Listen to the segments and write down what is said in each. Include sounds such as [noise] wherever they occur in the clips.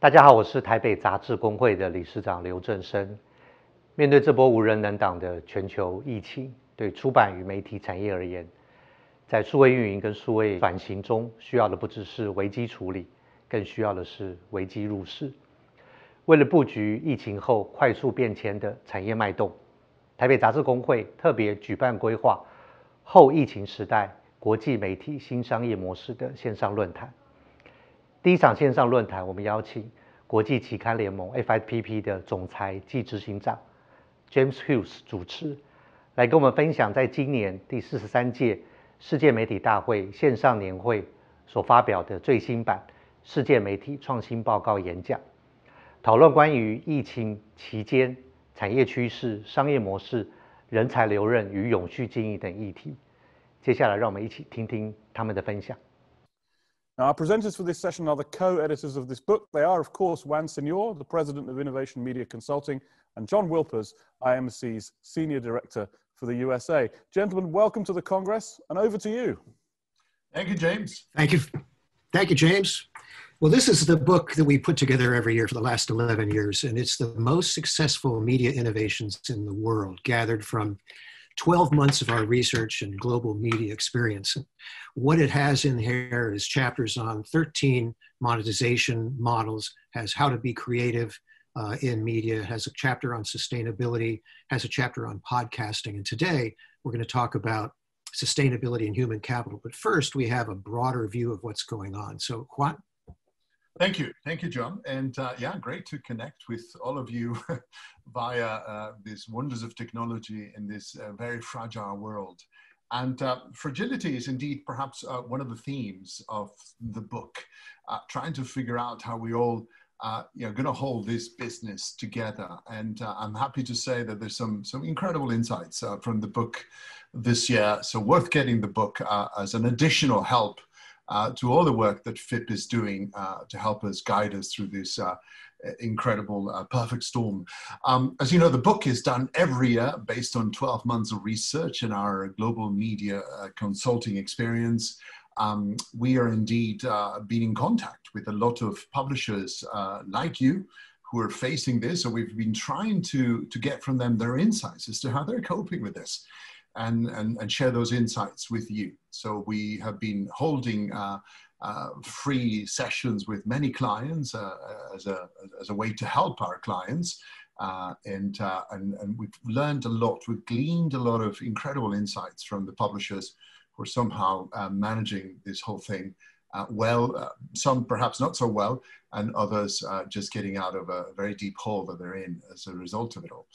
大家好，我是台北杂志工会的理事长刘正生。面对这波无人能挡的全球疫情，对出版与媒体产业而言，在数位运营跟数位转型中，需要的不只是危机处理，更需要的是危机入市。为了布局疫情后快速变迁的产业脉动，台北杂志工会特别举办规划后疫情时代国际媒体新商业模式的线上论坛。第一场线上论坛，我们邀请国际期刊联盟 （FIPP） 的总裁暨执行长 James Hughes 主持，来跟我们分享在今年第四十三届世界媒体大会线上年会所发表的最新版世界媒体创新报告演讲，讨论关于疫情期间产业趋势、商业模式、人才留任与永续经营等议题。接下来，让我们一起听听他们的分享。Now, our presenters for this session are the co-editors of this book. They are, of course, Juan Señor, the president of Innovation Media Consulting, and John Wilpers, IMC's senior director for the USA. Gentlemen, welcome to the Congress, and over to you. Thank you, James. Thank you. Thank you, James. Well, this is the book that we put together every year for the last 11 years, and it's the most successful media innovations in the world, gathered from 12 months of our research and global media experience. What it has in here is chapters on 13 monetization models, has how to be creative uh, in media, has a chapter on sustainability, has a chapter on podcasting. And today we're going to talk about sustainability and human capital. But first, we have a broader view of what's going on. So, Juan? Thank you. Thank you, John. And uh, yeah, great to connect with all of you [laughs] via uh, these wonders of technology in this uh, very fragile world. And uh, fragility is indeed perhaps uh, one of the themes of the book, uh, trying to figure out how we all uh, you know, going to hold this business together. And uh, I'm happy to say that there's some some incredible insights uh, from the book this year. So worth getting the book as an additional help uh, to all the work that FIPP is doing uh, to help us guide us through this uh, incredible uh, perfect storm. Um, as you know, the book is done every year based on 12 months of research and our global media uh, consulting experience. Um, we are indeed uh, being in contact with a lot of publishers like you who are facing this. So we've been trying to, to get from them their insights as to how they're coping with this and, and, and share those insights with you. So we have been holding uh, uh, free sessions with many clients uh, as, a, as a way to help our clients. Uh, and, uh, and, and we've learned a lot, we've gleaned a lot of incredible insights from the publishers who are somehow uh, managing this whole thing well, some perhaps not so well, and others just getting out of a very deep hole that they're in as a result of it all.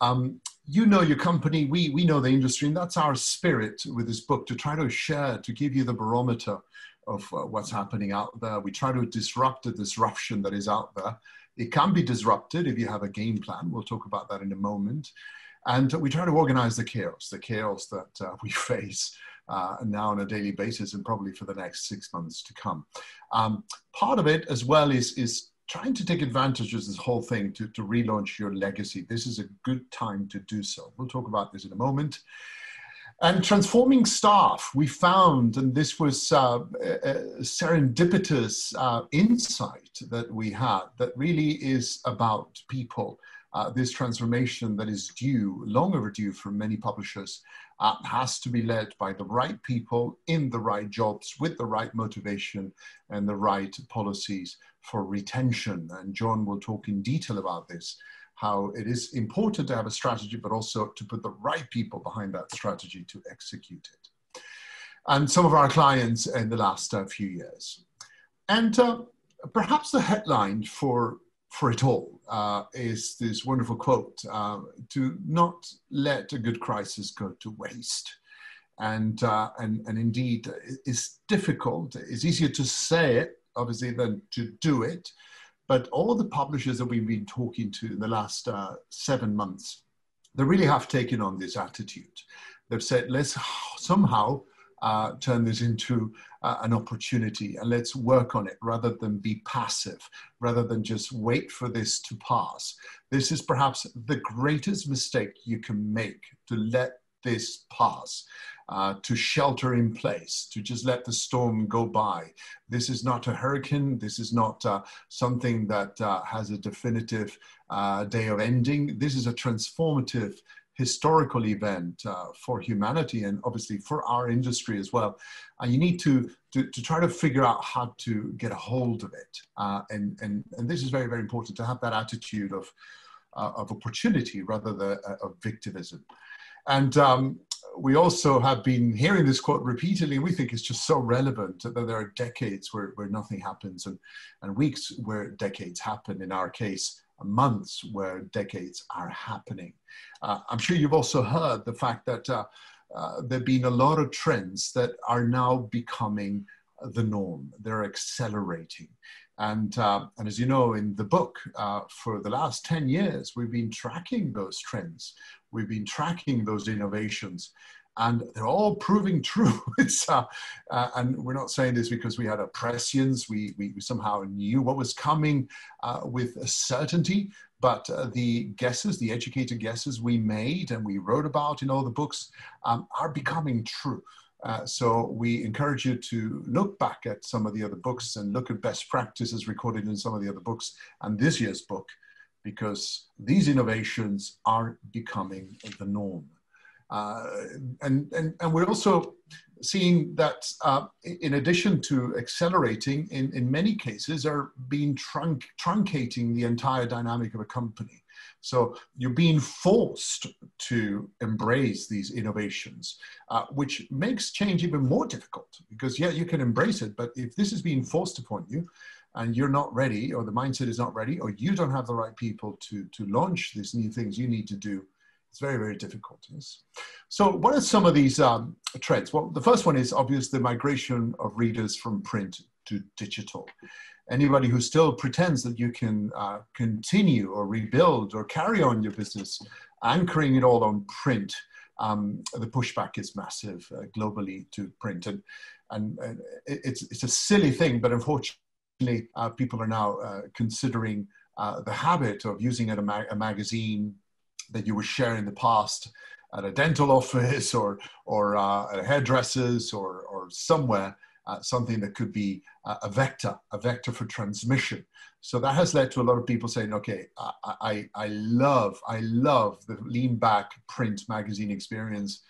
Um, you know your company, we, we know the industry, and that's our spirit with this book to try to share, to give you the barometer of uh, what's happening out there. We try to disrupt the disruption that is out there. It can be disrupted if you have a game plan. We'll talk about that in a moment. And we try to organize the chaos, the chaos that uh, [laughs] we face uh, now on a daily basis and probably for the next six months to come. Um, part of it as well is, is trying to take advantage of this whole thing to, to relaunch your legacy. This is a good time to do so. We'll talk about this in a moment. And transforming staff, we found, and this was uh, a serendipitous uh, insight that we had, that really is about people. Uh, this transformation that is due, long overdue for many publishers, uh, has to be led by the right people in the right jobs with the right motivation and the right policies for retention. And John will talk in detail about this how it is important to have a strategy, but also to put the right people behind that strategy to execute it. And some of our clients in the last uh, few years. And uh, perhaps the headline for for it all uh, is this wonderful quote uh, to not let a good crisis go to waste. And, uh, and, and indeed, it's difficult. It's easier to say it, obviously, than to do it. But all the publishers that we've been talking to in the last uh, seven months, they really have taken on this attitude. They've said, let's somehow uh, turn this into uh, an opportunity and let's work on it rather than be passive, rather than just wait for this to pass. This is perhaps the greatest mistake you can make to let this pass. Uh, to shelter in place, to just let the storm go by. This is not a hurricane. This is not uh, something that uh, has a definitive uh, day of ending. This is a transformative historical event uh, for humanity and obviously for our industry as well. And you need to, to, to, try to figure out how to get a hold of it. and, and, and this is very, very important to have that attitude of, of opportunity rather than of victimism. And um, we also have been hearing this quote repeatedly, and we think it's just so relevant that there are decades where, where nothing happens and, and weeks where decades happen. In our case, months where decades are happening. Uh, I'm sure you've also heard the fact that uh, uh, there have been a lot of trends that are now becoming the norm. They're accelerating. And, uh, and as you know, in the book, uh, for the last 10 years, we've been tracking those trends. We've been tracking those innovations and they're all proving true. [laughs] uh, uh, and we're not saying this because we had a prescience, we, we somehow knew what was coming uh, with certainty, but uh, the guesses, the educated guesses we made and we wrote about in all the books um, are becoming true. Uh, so we encourage you to look back at some of the other books and look at best practices recorded in some of the other books and this year's book because these innovations are becoming the norm. Uh, and, and, and we're also seeing that uh, in addition to accelerating, in, in many cases are being trunc truncating the entire dynamic of a company. So you're being forced to embrace these innovations, uh, which makes change even more difficult because yeah, you can embrace it, but if this is being forced upon you, and you're not ready or the mindset is not ready or you don't have the right people to to launch these new things you need to do it's very very difficult yes. So what are some of these um, trends? Well the first one is obvious the migration of readers from print to digital anybody who still pretends that you can uh, continue or rebuild or carry on your business anchoring it all on print um, the pushback is massive uh, globally to print. And and, it's, it's a silly thing but unfortunately uh, people are now uh, considering uh, the habit of using a, ma a, magazine that you were sharing in the past at a dental office or, or uh, at a hairdresser's or, or somewhere, something that could be a vector, a vector for transmission. So that has led to a lot of people saying, okay, I, I, I love, I love the lean back print magazine experience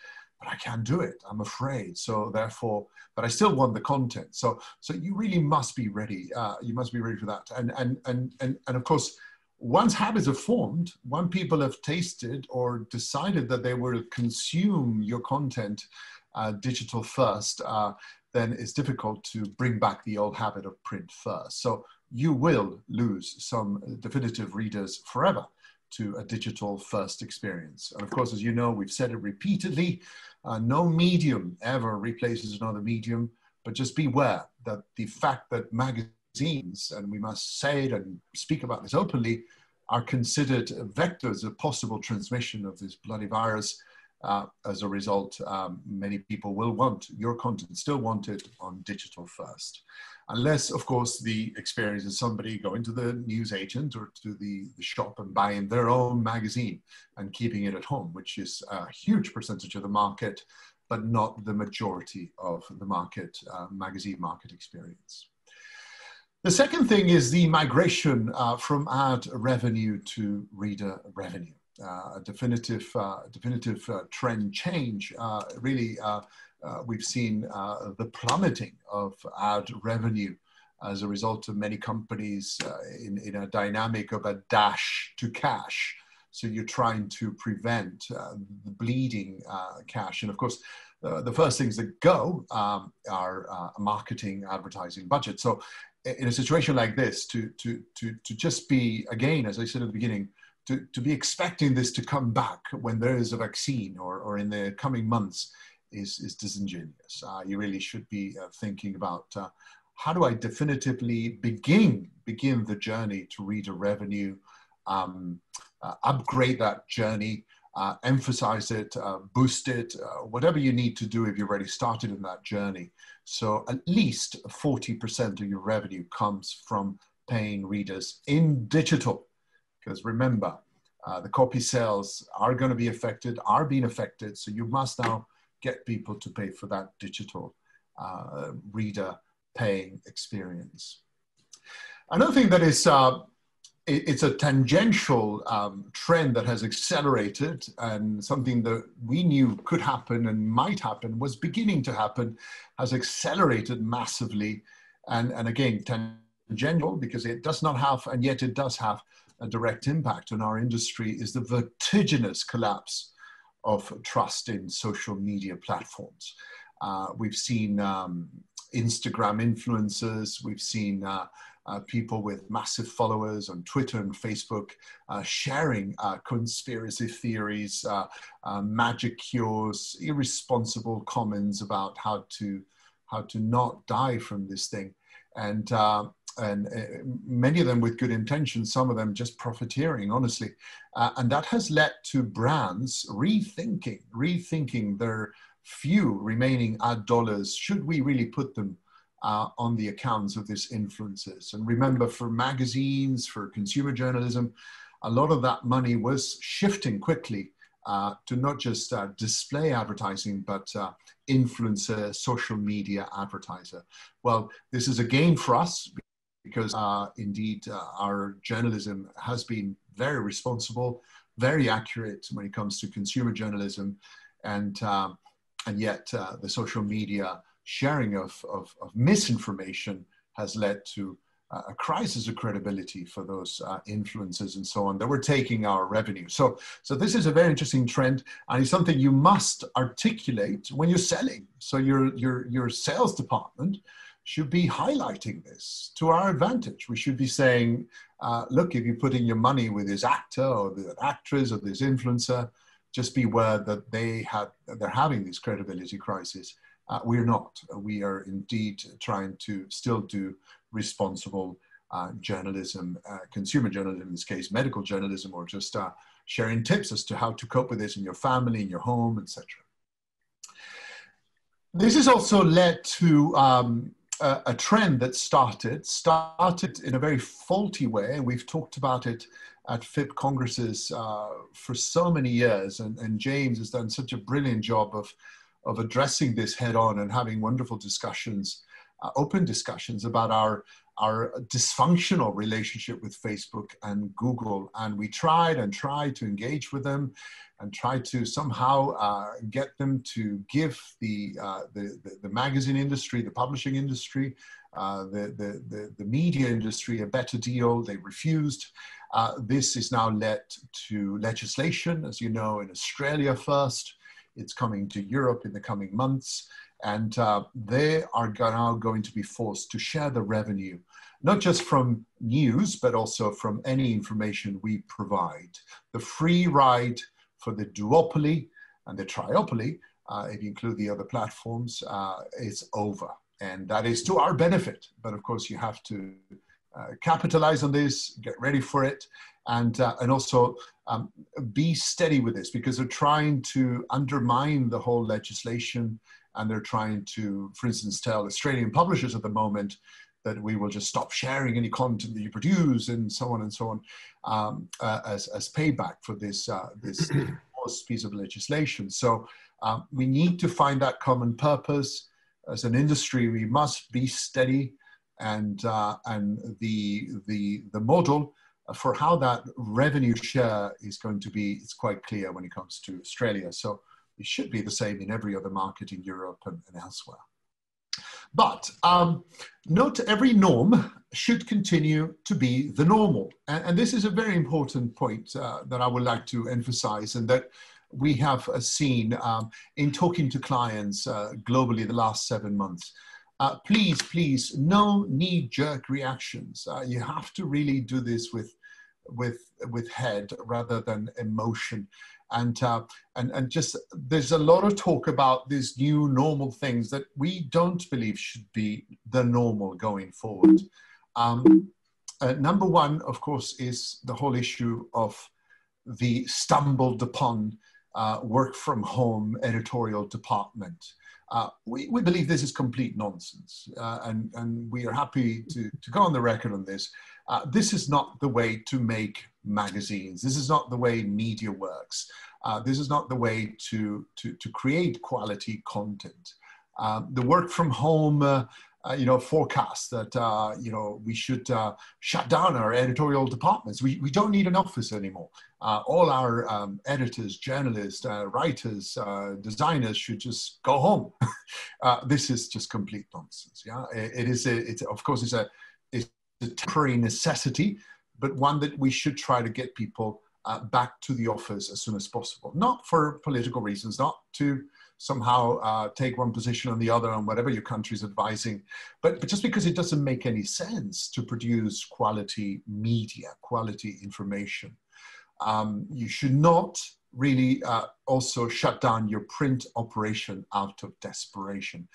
but I can't do it. I'm afraid. So therefore, but I still want the content. So so you really must be ready. Uh, you must be ready for that. And and and and and of course, once habits are formed, when people have tasted or decided that they will consume your content uh, digital first, uh, then it's difficult to bring back the old habit of print first. So you will lose some definitive readers forever to a digital first experience. And of course, as you know, we've said it repeatedly, uh, no medium ever replaces another medium, but just beware that the fact that magazines, and we must say it and speak about this openly, are considered vectors of possible transmission of this bloody virus uh, as a result, um, many people will want your content, still want it on digital first. Unless, of course, the experience is somebody going to the news agent or to the, the shop and buying their own magazine and keeping it at home, which is a huge percentage of the market, but not the majority of the market, uh, magazine market experience. The second thing is the migration uh, from ad revenue to reader revenue a definitive, uh, definitive uh, trend change. Uh, really, uh, uh, we've seen the plummeting of ad revenue as a result of many companies in, in a dynamic of a dash to cash. So you're trying to prevent the bleeding cash. And of course, the first things that go um, are marketing advertising budget. So in a situation like this, to, to, to, to just be, again, as I said at the beginning, to, to be expecting this to come back when there is a vaccine or, or in the coming months is, is disingenuous. Uh, you really should be uh, thinking about uh, how do I definitively begin, begin the journey to reader revenue, um, uh, upgrade that journey, uh, emphasize it, uh, boost it, whatever you need to do if you've already started in that journey. So at least 40% of your revenue comes from paying readers in digital because remember, Uh, the copy sales are going to be affected, are being affected. So you must now get people to pay for that digital uh, reader paying experience. Another thing that is uh, it's a tangential um, trend that has accelerated and something that we knew could happen and might happen was beginning to happen has accelerated massively and, and again tangential because it does not have and yet it does have a direct impact on our industry is the vertiginous collapse of trust in social media platforms. Uh, we've seen um, Instagram influencers, we've seen uh, uh, people with massive followers on Twitter and Facebook uh, sharing uh, conspiracy theories, uh, magic cures, irresponsible comments about how to how to not die from this thing, and uh, and many of them with good intentions, some of them just profiteering, honestly, and that has led to brands rethinking rethinking their few remaining ad dollars. Should we really put them uh, on the accounts of these influencers. And remember, for magazines, for consumer journalism, a lot of that money was shifting quickly uh, to not just uh, display advertising, but uh, influencer, social media advertiser. Well, this is a gain for us because uh, indeed uh, our journalism has been very responsible, very accurate when it comes to consumer journalism, and and yet the social media sharing of, of, of misinformation has led to uh, a crisis of credibility for those uh, influencers and so on that were taking our revenue. So, so this is a very interesting trend, and it's something you must articulate when you're selling. So your your your sales department should be highlighting this to our advantage. We should be saying, uh, look, if you're putting your money with this actor or the actress or this influencer, just beware that they have they're having this credibility crisis uh, we're not. We are indeed trying to still do responsible uh, journalism, uh, consumer journalism in this case, medical journalism, or just uh, sharing tips as to how to cope with this in your family, in your home, etc. This has also led to um, a, a, trend that started, started in a very faulty way. We've talked about it at FIPP congresses uh, for so many years, and, and James has done such a brilliant job of of addressing this head on and having wonderful discussions, uh, open discussions about our our dysfunctional relationship with Facebook and Google. And we tried and tried to engage with them and tried to somehow uh, get them to give the, uh, the, the, the, magazine industry, the publishing industry, uh, the, the, the, the, media industry a better deal. They refused. Uh, this is now led to legislation, as you know, in Australia first. It's coming to Europe in the coming months. And uh, they are now going to be forced to share the revenue, not just from news, but also from any information we provide. The free ride for the duopoly and the triopoly, uh, if you include the other platforms, uh, is over. And that is to our benefit. But of course, you have to uh, capitalize on this, get ready for it, and, uh, and also um, be steady with this because they're trying to undermine the whole legislation and they're trying to, for instance, tell Australian publishers at the moment that we will just stop sharing any content that you produce and so on and so on um, uh, as, as payback for this, uh, this [clears throat] piece of legislation. So um, we need to find that common purpose. As an industry, we must be steady and, uh, and the, the, the model for how that revenue share is going to be, it's quite clear when it comes to Australia. So it should be the same in every other market in Europe and, and elsewhere. But um, note every norm should continue to be the normal. And, and this is a very important point uh, that I would like to emphasize and that we have uh, seen um, in talking to clients uh, globally the last seven months. Uh, please, please, no knee-jerk reactions. Uh, you have to really do this with, with, with head rather than emotion. And, uh, and, and just there's a lot of talk about these new normal things that we don't believe should be the normal going forward. Um, uh, number one, of course, is the whole issue of the stumbled upon uh, work from home editorial department. Uh, we, we believe this is complete nonsense, uh, and, and we are happy to, to go on the record on this. Uh, this is not the way to make magazines. This is not the way media works. Uh, this is not the way to, to, to create quality content. Um, the work from home uh, uh, you know, forecast that, uh, you know, we should uh, shut down our editorial departments. We, we don't need an office anymore. Uh, all our um, editors, journalists, uh, writers, uh, designers should just go home. [laughs] this is just complete nonsense. Yeah, it, it is. A, it's of course it's a a temporary necessity, but one that we should try to get people back to the office as soon as possible. Not for political reasons, not to somehow uh, take one position on the other on whatever your country is advising. But, but just because it doesn't make any sense to produce quality media, quality information, um, you should not really uh, also shut down your print operation out of desperation.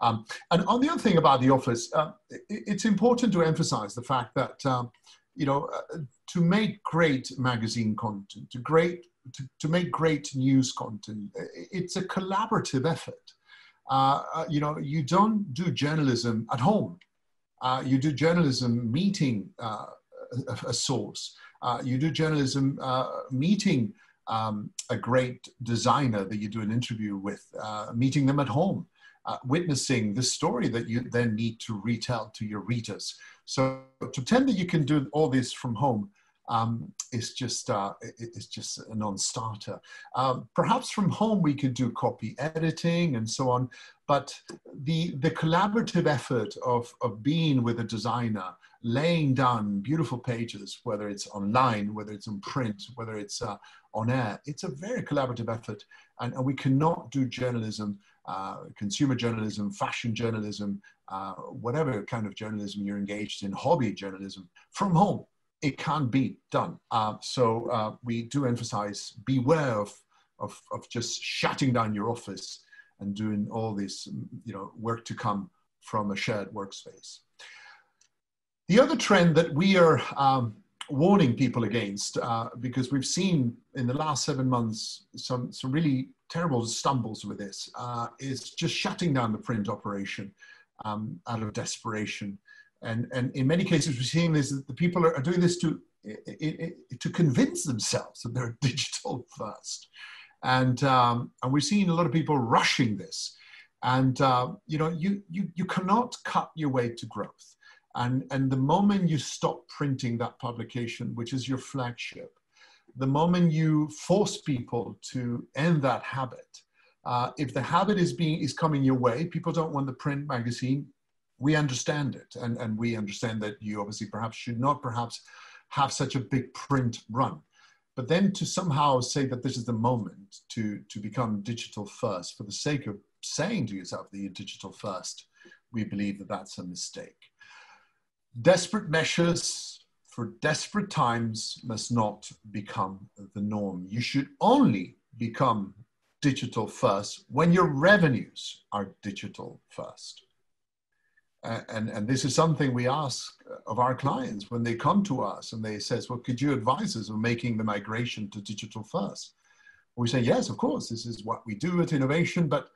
Um, and on the other thing about the office, uh, it, it's important to emphasize the fact that, um, you know, uh, to make great magazine content, to great to, to make great news content. It's a collaborative effort. Uh, uh, you know, you don't do journalism at home. Uh, you do journalism meeting a, a, source. You do journalism meeting um, a great designer that you do an interview with, meeting them at home, witnessing the story that you then need to retell to your readers. So to pretend that you can do all this from home um, is just uh, it's just a non-starter. Um, perhaps from home we could do copy editing and so on, but the the collaborative effort of of being with a designer, laying down beautiful pages, whether it's online, whether it's in print, whether it's uh, on air, it's a very collaborative effort, and, and we cannot do journalism. Uh, consumer journalism, fashion journalism, uh, whatever kind of journalism you're engaged in, hobby journalism, from home it can't be done. Uh, so uh, we do emphasize beware of, of, of, just shutting down your office and doing all this you know, work to come from a shared workspace. The other trend that we are um, warning people against, uh, because we've seen in the last seven months some, some really terrible stumbles with this, uh, is just shutting down the print operation um, out of desperation. And and in many cases we're seeing this the people are, doing this to to convince themselves that they're [laughs] digital first. And um, and we're seeing a lot of people rushing this. And uh, you know you you you cannot cut your way to growth and and the moment you stop printing that publication which is your flagship the moment you force people to end that habit uh, if the habit is being is coming your way people don't want the print magazine. We understand it. And, and we understand that you obviously perhaps should not perhaps have such a big print run. But then to somehow say that this is the moment to to become digital first for the sake of saying to yourself that you're digital first we believe that that's a mistake desperate measures for desperate times must not become the norm you should only become digital first when your revenues are digital first and, and this is something we ask of our clients when they come to us and they says, well, could you advise us on making the migration to digital first? We say, yes, of course, this is what we do at Innovation, but,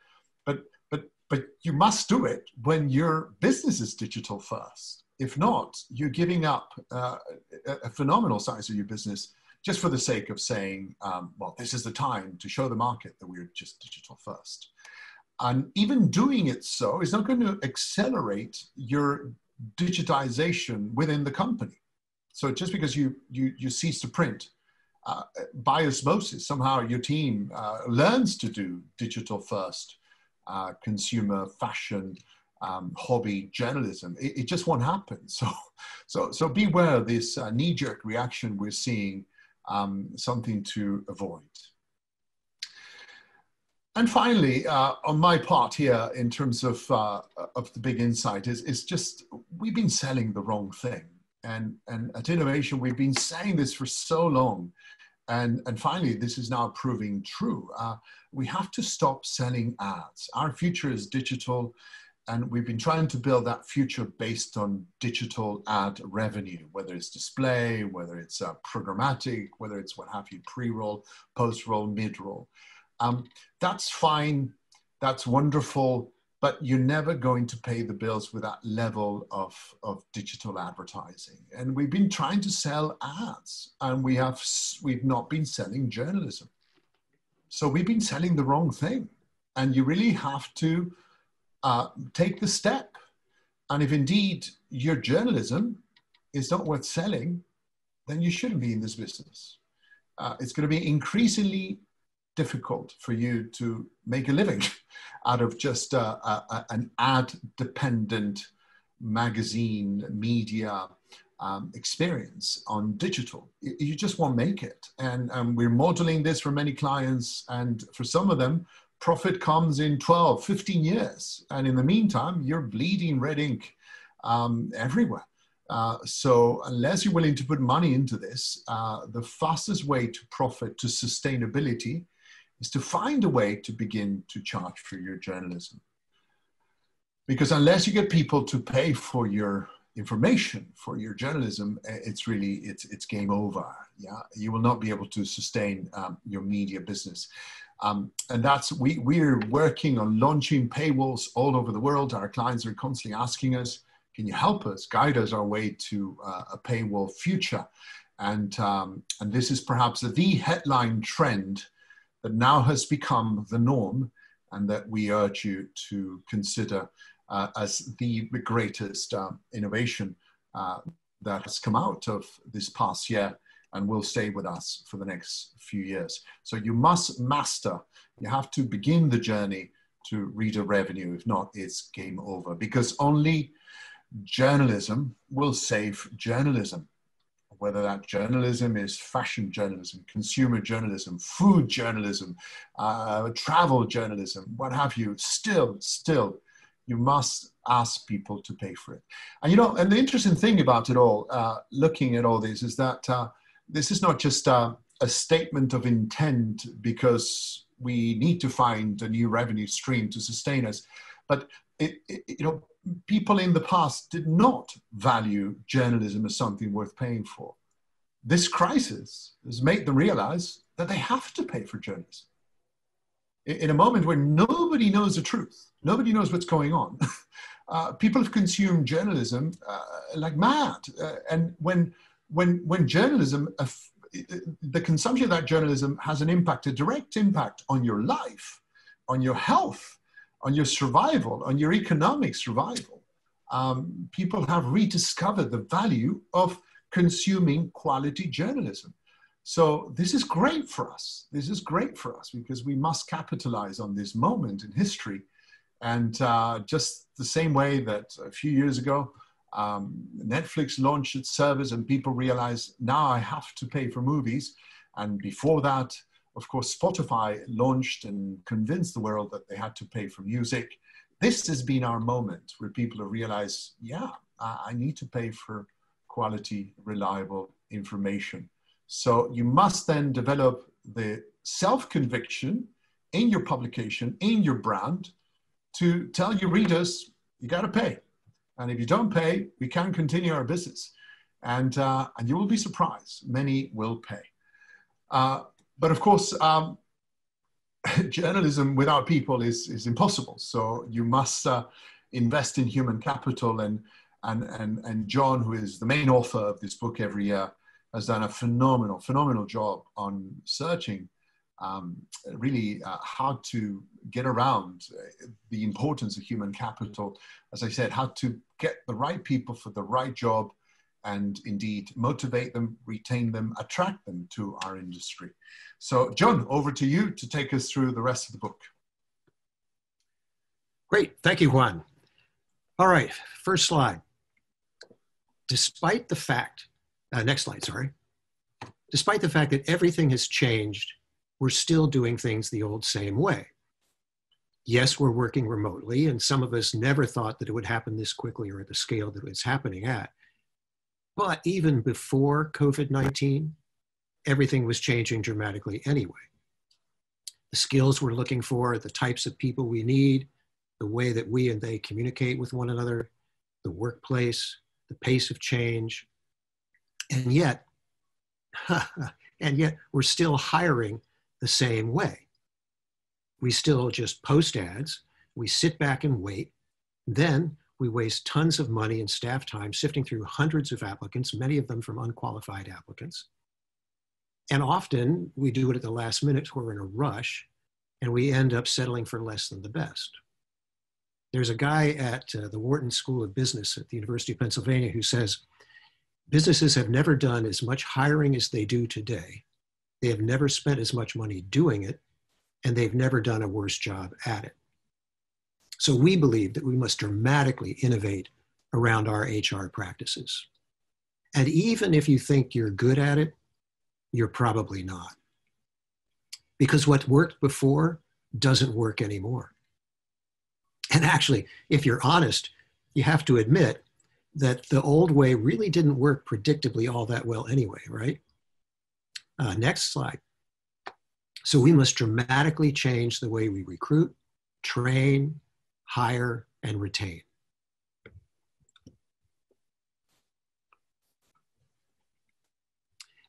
but, but, but you must do it when your business is digital first. If not, you're giving up uh, a, phenomenal size of your business just for the sake of saying, um, well, this is the time to show the market that we're just digital first. And even doing it so is not going to accelerate your digitization within the company. So just because you, you, you cease to print, uh, by osmosis, somehow your team uh, learns to do digital first uh, consumer fashion um, hobby journalism. It, it, just won't happen. So, so, so beware of this uh, knee-jerk reaction we're seeing, um, something to avoid. And finally, uh, on my part here, in terms of uh, of the big insight, is is just we've been selling the wrong thing, and and at Innovation we've been saying this for so long, and and finally this is now proving true. Uh, we have to stop selling ads. Our future is digital, and we've been trying to build that future based on digital ad revenue, whether it's display, whether it's uh, programmatic, whether it's what have you, pre-roll, post-roll, mid-roll. Um, that's fine that's wonderful, but you're never going to pay the bills with that level of, of digital advertising. And we've been trying to sell ads, and we have we've not been selling journalism. So we've been selling the wrong thing. And you really have to uh, take the step. And if indeed your journalism is not worth selling, then you shouldn't be in this business. Uh, it's going to be increasingly difficult for you to make a living [laughs] out of just uh, a, an ad dependent magazine media um, experience on digital. You just won't make it. And um, we're modeling this for many clients. And for some of them, profit comes in 12, 15 years. And in the meantime, you're bleeding red ink um, everywhere. Uh, so unless you're willing to put money into this, uh, the fastest way to profit to sustainability is to find a way to begin to charge for your journalism. Because unless you get people to pay for your information for your journalism, eh, it's really it's it's game over. Yeah, you will not be able to sustain um, your media business. Um, and that's we we're working on launching paywalls all over the world. Our clients are constantly asking us, "Can you help us, guide us our way to uh, a paywall future?" And um, and this is perhaps the headline trend that now has become the norm, and that we urge you to consider uh, as the greatest um, innovation uh, that has come out of this past year and will stay with us for the next few years. So you must master, you have to begin the journey to reader revenue. If not, it's game over because only journalism will save journalism. Whether that journalism is fashion journalism, consumer journalism, food journalism, uh, travel journalism, what have you, still, still, you must ask people to pay for it. And you know, and the interesting thing about it all, uh, looking at all this, is that uh, this is not just uh, a statement of intent because we need to find a new revenue stream to sustain us, but it, it, you know, people in the past did not value journalism as something worth paying for. This crisis has made them realize that they have to pay for journalism in a moment where nobody knows the truth, nobody knows what's going on, [laughs] uh, people have consumed journalism uh, like mad. Uh, and when, when, when journalism, uh, the consumption of that journalism has an impact, a direct impact on your life, on your health, on your survival, on your economic survival, um, people have rediscovered the value of consuming quality journalism. So this is great for us. This is great for us because we must capitalize on this moment in history. And uh, just the same way that a few years ago, um, Netflix launched its service and people realized now I have to pay for movies. And before that, of course, Spotify launched and convinced the world that they had to pay for music. This has been our moment where people have realized, yeah, I need to pay for quality, reliable information. So you must then develop the self conviction in your publication, in your brand, to tell your readers, you got to pay. And if you don't pay, we can't continue our business. And, uh, and you will be surprised. Many will pay. Uh, but of course, um, [laughs] journalism without people is, is impossible. So you must uh, invest in human capital. And, and, and, and John, who is the main author of this book every year, has done a phenomenal, phenomenal job on searching um, really uh, how to get around uh, the importance of human capital. As I said, how to get the right people for the right job and indeed motivate them, retain them, attract them to our industry. So, John, over to you to take us through the rest of the book. Great. Thank you, Juan. All right, first slide. Despite the fact uh, next slide, sorry. Despite the fact that everything has changed, we're still doing things the old same way. Yes, we're working remotely, and some of us never thought that it would happen this quickly or at the scale that it's happening at. But even before COVID 19, everything was changing dramatically anyway. The skills we're looking for, the types of people we need, the way that we and they communicate with one another, the workplace, the pace of change, and yet, [laughs] and yet we're still hiring the same way. we still just post ads, we sit back and wait. Then we waste tons of money and staff time sifting through hundreds of applicants, many of them from unqualified applicants. And often we do it at the last minute, we're in a rush, and we end up settling for less than the best. There's a guy at uh, the Wharton School of Business at the University of Pennsylvania who says businesses have never done as much hiring as they do today. They have never spent as much money doing it, and they've never done a worse job at it. So we believe that we must dramatically innovate around our HR practices. And even if you think you're good at it, you're probably not. Because what worked before doesn't work anymore. And actually, if you're honest, you have to admit that the old way really didn't work predictably all that well anyway, right? Uh, next slide. So we must dramatically change the way we recruit, train, hire, and retain.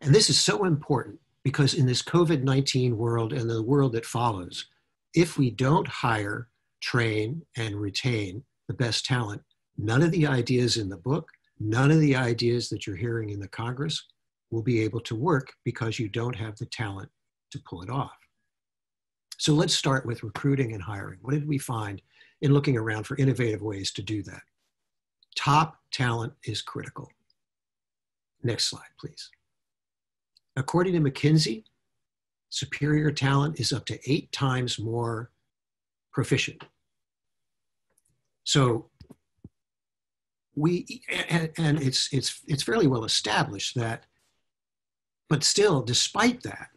And this is so important because in this COVID 19 world and the world that follows, if we don't hire, train, and retain the best talent, none of the ideas in the book, none of the ideas that you're hearing in the Congress will be able to work because you don't have the talent to pull it off. So let's start with recruiting and hiring. What did we find in looking around for innovative ways to do that? Top talent is critical. Next slide, please. According to McKinsey, superior talent is up to eight times more proficient. So we and, it's it's it's fairly well established that but still despite that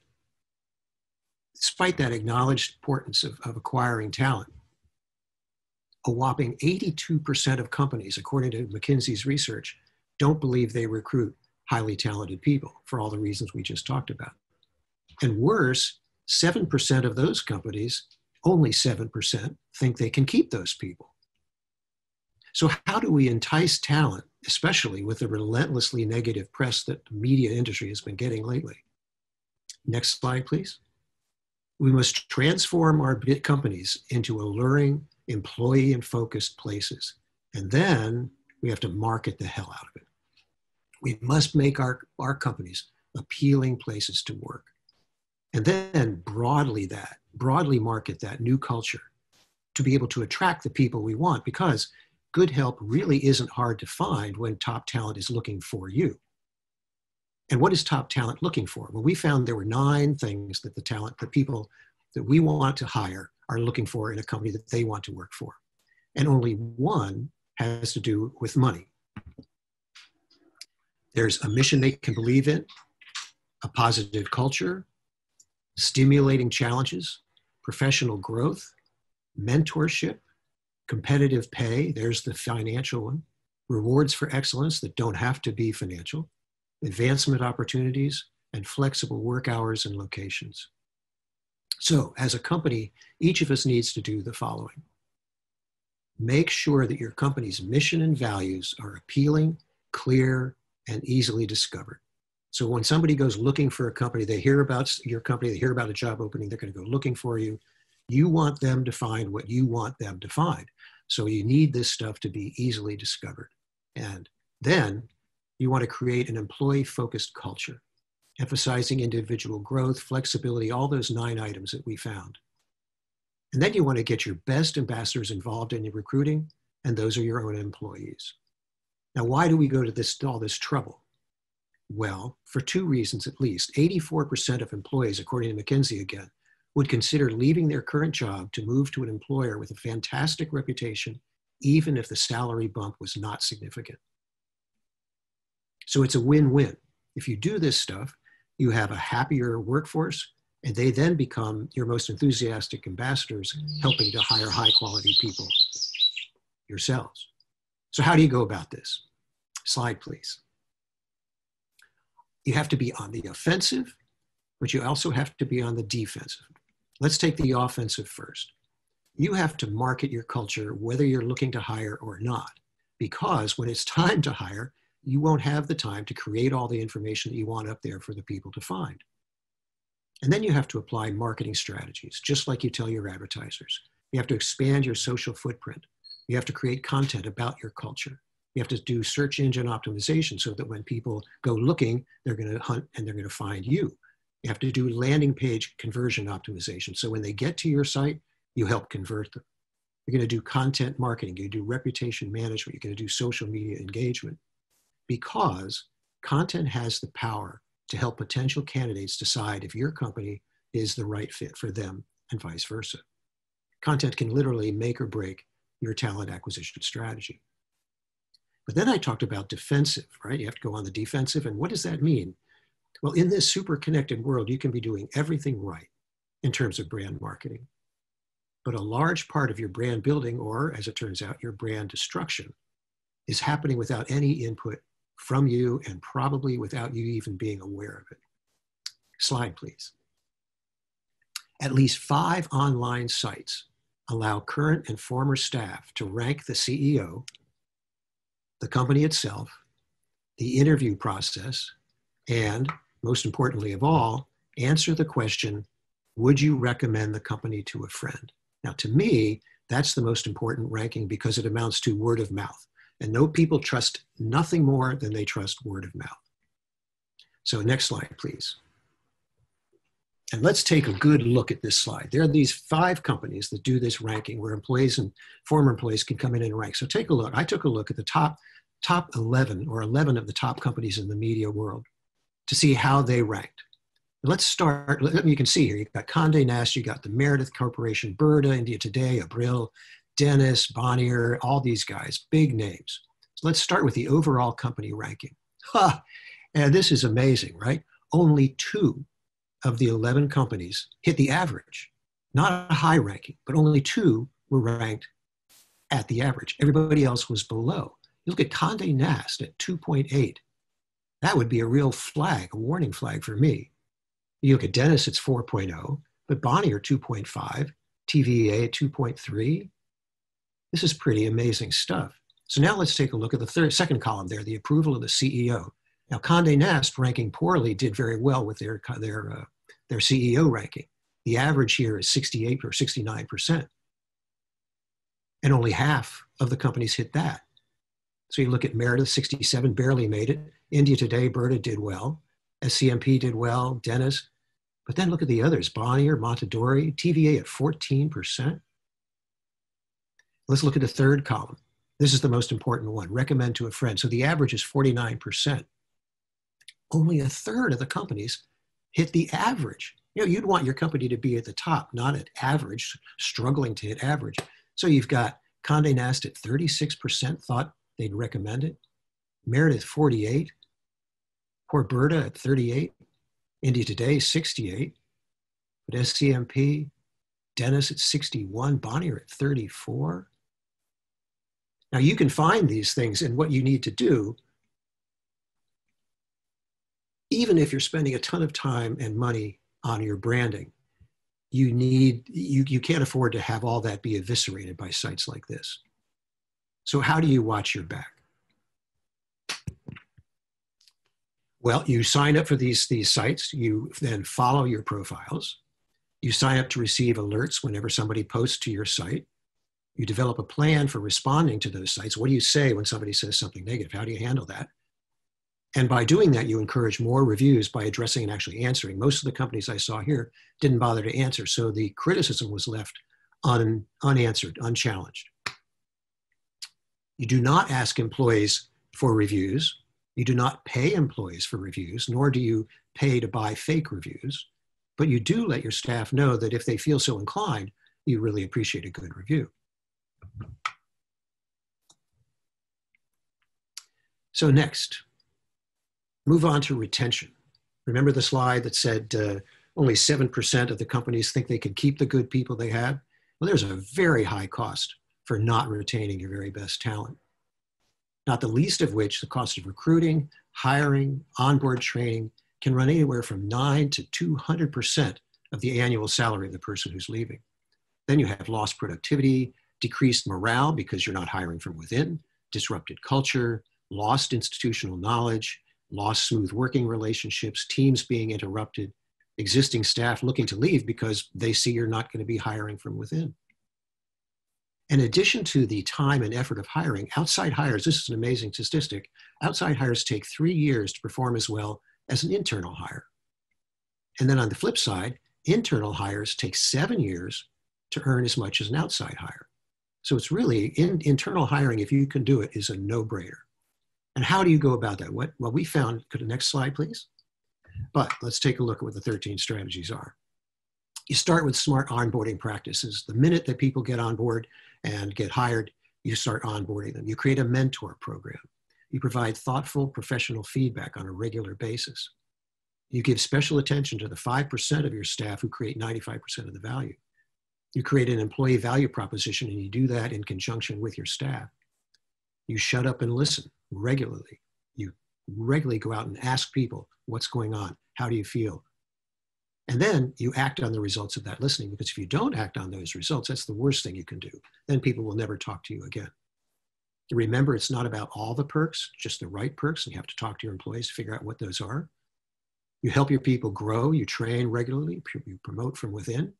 despite that acknowledged importance of, of acquiring talent a whopping 82% of companies according to mckinsey's research don't believe they recruit highly talented people for all the reasons we just talked about. And worse, 7% of those companies, only 7%, think they can keep those people. So, how do we entice talent, especially with the relentlessly negative press that the media industry has been getting lately? Next slide, please. We must transform our companies into alluring, employee and focused places. And then we have to market the hell out of it. We must make our, our companies appealing places to work. And then broadly that, broadly market that new culture to be able to attract the people we want because good help really isn't hard to find when top talent is looking for you. And what is top talent looking for? Well, we found there were nine things that the talent, the people that we want to hire are looking for in a company that they want to work for. And only one has to do with money. There's a mission they can believe in, a positive culture, stimulating challenges, professional growth, mentorship, competitive pay, there's the financial one, rewards for excellence that don't have to be financial, advancement opportunities, and flexible work hours and locations. So, as a company, each of us needs to do the following make sure that your company's mission and values are appealing, clear, and easily discovered. So when somebody goes looking for a company, they hear about your company, they hear about a job opening, they're going to go looking for you. You want them to find what you want them to find. So you need this stuff to be easily discovered. And then you want to create an employee focused culture, emphasizing individual growth, flexibility, all those nine items that we found. And then you want to get your best ambassadors involved in your recruiting, and those are your own employees. Now, why do we go to this, all this trouble? Well, for two reasons at least. 84% of employees, according to McKinsey again, would consider leaving their current job to move to an employer with a fantastic reputation, even if the salary bump was not significant. So it's a win win. If you do this stuff, you have a happier workforce, and they then become your most enthusiastic ambassadors, helping to hire high quality people yourselves. So, how do you go about this? Slide, please. You have to be on the offensive, but you also have to be on the defensive. Let's take the offensive first. You have to market your culture whether you're looking to hire or not, because when it's time to hire, you won't have the time to create all the information that you want up there for the people to find. And then you have to apply marketing strategies, just like you tell your advertisers. You have to expand your social footprint. You have to create content about your culture. You have to do search engine optimization so that when people go looking, they're going to hunt and they're going to find you. You have to do landing page conversion optimization. So when they get to your site, you help convert them. You're going to do content marketing. To do reputation management. You're going to do social media engagement because content has the power to help potential candidates decide if your company is the right fit for them and vice versa. Content can literally make or break your talent acquisition strategy. But then I talked about defensive, right? You have to go on the defensive. And what does that mean? Well, in this super connected world, you can be doing everything right in terms of brand marketing. But a large part of your brand building, or as it turns out, your brand destruction, is happening without any input from you and probably without you even being aware of it. Slide, please. At least five online sites allow current and former staff to rank the CEO, the company itself, the interview process, and most importantly of all, answer the question Would you recommend the company to a friend? Now, to me, that's the most important ranking because it amounts to word of mouth. And no people trust nothing more than they trust word of mouth. So, next slide, please. And let's take a good look at this slide. There are these five companies that do this ranking where employees and former employees can come in and rank. So take a look. I took a look at the top, top 11 or 11 of the top companies in the media world to see how they ranked. Let's start, you can see here, you've got Condé Nast, you've got the Meredith Corporation, Burda, India Today, Abril, Dennis, Bonnier, all these guys, big names. So let's start with the overall company ranking. Ha! And this is amazing, right? Only two of the 11 companies hit the average, not a high ranking, but only two were ranked at the average. Everybody else was below. You look at Condé Nast at 2.8. That would be a real flag, a warning flag for me. You look at Dennis, it's 4.0, but Bonnier 2.5, TVA 2.3. This is pretty amazing stuff. So now let's take a look at the third, second column there, the approval of the CEO. Now, Condé Nast, ranking poorly, did very well with their, their uh, their CEO ranking. The average here is 68 or 69%. And only half of the companies hit that. So you look at Meredith, 67, barely made it. India Today, Burda did well. SCMP did well, Dennis. But then look at the others, Bonnier, Mondadori, TVA at 14%. Let's look at the third column. This is the most important one, recommend to a friend. So the average is 49%. Only a third of the companies hit the average. You know, you'd want your company to be at the top, not at average, struggling to hit average. So you've got Condé Nast at 36% thought they'd recommend it. Meredith 48. Poor Burda at 38. India Today 68. But SCMP, Dennis at 61. Bonnier at 34. Now you can find these things and what you need to do even if you're spending a ton of time and money on your branding, you need you, you can't afford to have all that be eviscerated by sites like this. So how do you watch your back? Well, you sign up for these, these sites, you then follow your profiles, you sign up to receive alerts whenever somebody posts to your site. You develop a plan for responding to those sites. What do you say when somebody says something negative? How do you handle that? And by doing that, you encourage more reviews by addressing and actually answering. Most of the companies I saw here didn't bother to answer, so the criticism was left un, unanswered, unchallenged. You do not ask employees for reviews. You do not pay employees for reviews, nor do you pay to buy fake reviews. But you do let your staff know that if they feel so inclined, you really appreciate a good review. So next, Move on to retention. Remember the slide that said uh, only 7% of the companies think they can keep the good people they had? Well, there's a very high cost for not retaining your very best talent. Not the least of which the cost of recruiting, hiring, onboard training can run anywhere from 9 to 200% of the annual salary of the person who's leaving. Then you have lost productivity, decreased morale because you're not hiring from within, disrupted culture, lost institutional knowledge, lost smooth working relationships, teams being interrupted, existing staff looking to leave because they see you're not going to be hiring from within. In addition to the time and effort of hiring, outside hires, this is an amazing statistic, outside hires take three years to perform as well as an internal hire. And then on the flip side, internal hires take seven years to earn as much as an outside hire. So it's really in, internal hiring, if you can do it, is a no brainer. And how do you go about that? What, well, we found, could the next slide, please? But let's take a look at what the 13 strategies are. You start with smart onboarding practices. The minute that people get on board and get hired, you start onboarding them. You create a mentor program. You provide thoughtful professional feedback on a regular basis. You give special attention to the 5% of your staff who create 95% of the value. You create an employee value proposition and you do that in conjunction with your staff. You shut up and listen regularly. You regularly go out and ask people what's going on, how do you feel? And then you act on the results of that listening because if you don't act on those results, that's the worst thing you can do. Then people will never talk to you again. Remember, it's not about all the perks, just the right perks, and you have to talk to your employees to figure out what those are. You help your people grow, you train regularly, you promote from within,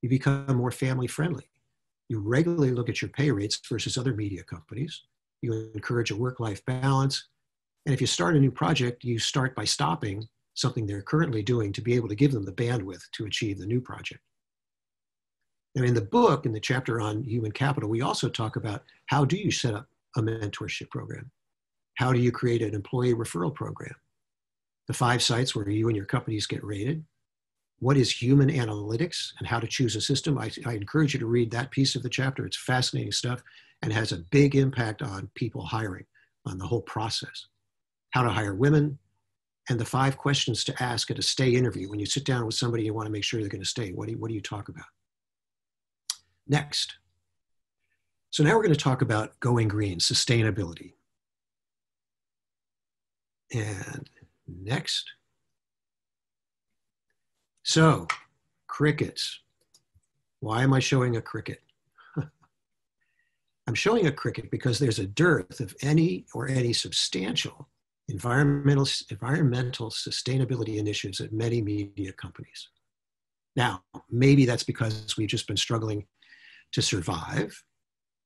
you become more family friendly. You regularly look at your pay rates versus other media companies. You encourage a work life balance. And if you start a new project, you start by stopping something they're currently doing to be able to give them the bandwidth to achieve the new project. Now, in the book, in the chapter on human capital, we also talk about how do you set up a mentorship program? How do you create an employee referral program? The five sites where you and your companies get rated. What is human analytics and how to choose a system? I, I encourage you to read that piece of the chapter. It's fascinating stuff and has a big impact on people hiring, on the whole process. How to hire women, and the five questions to ask at a stay interview. When you sit down with somebody, you want to make sure they're going to stay. What do you, what do you talk about? Next. So now we're going to talk about going green, sustainability. And next. So, crickets. Why am I showing a cricket? [laughs] I'm showing a cricket because there's a dearth of any or any substantial environmental, environmental sustainability initiatives at many media companies. Now, maybe that's because we've just been struggling to survive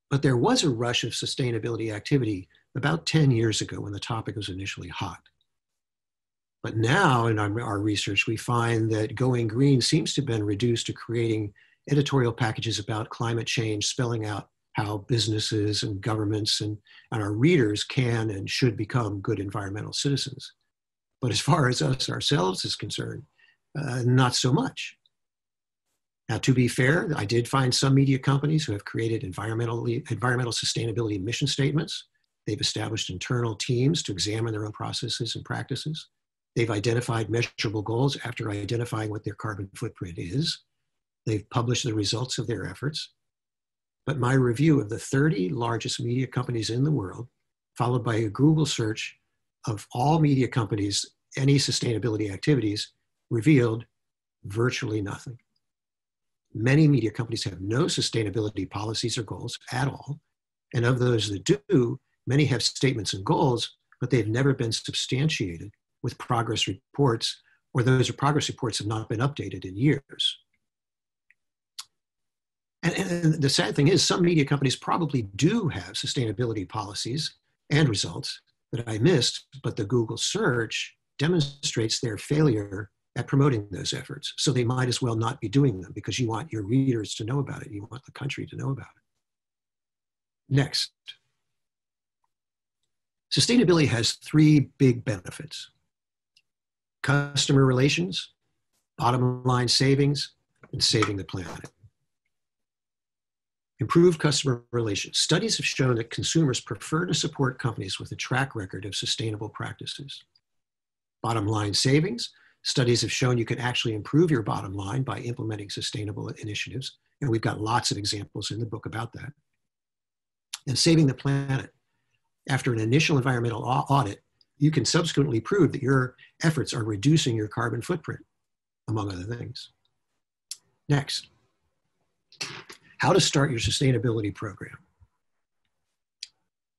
but there was a rush of sustainability activity about 10 years ago when the topic was initially hot. But now in our, our, research, we find that going green seems to have been reduced to creating editorial packages about climate change, spelling out how businesses and governments and, and our readers can and should become good environmental citizens. But as far as us ourselves is concerned, uh, not so much. Now, to be fair, I did find some media companies who have created environmental sustainability mission statements. They've established internal teams to examine their own processes and practices. They've identified measurable goals after identifying what their carbon footprint is. They've published the results of their efforts. But my review of the 30 largest media companies in the world, followed by a Google search of all media companies, any sustainability activities, revealed virtually nothing. Many media companies have no sustainability policies or goals at all. And of those that do, many have statements and goals, but they've never been substantiated with progress reports, or those progress reports have not been updated in years. And, and, the sad thing is, some media companies probably do have sustainability policies and results that I missed, but the Google search demonstrates their failure at promoting those efforts. So they might as well not be doing them because you want your readers to know about it. You want the country to know about it. Next. Sustainability has three big benefits customer relations, bottom line savings, and saving the planet. Improved customer relations. Studies have shown that consumers prefer to support companies with a track record of sustainable practices. Bottom line savings. Studies have shown you can actually improve your bottom line by implementing sustainable initiatives. And we've got lots of examples in the book about that. And saving the planet. After an initial environmental audit, you can subsequently prove that your efforts are reducing your carbon footprint, among other things. Next, how to start your sustainability program.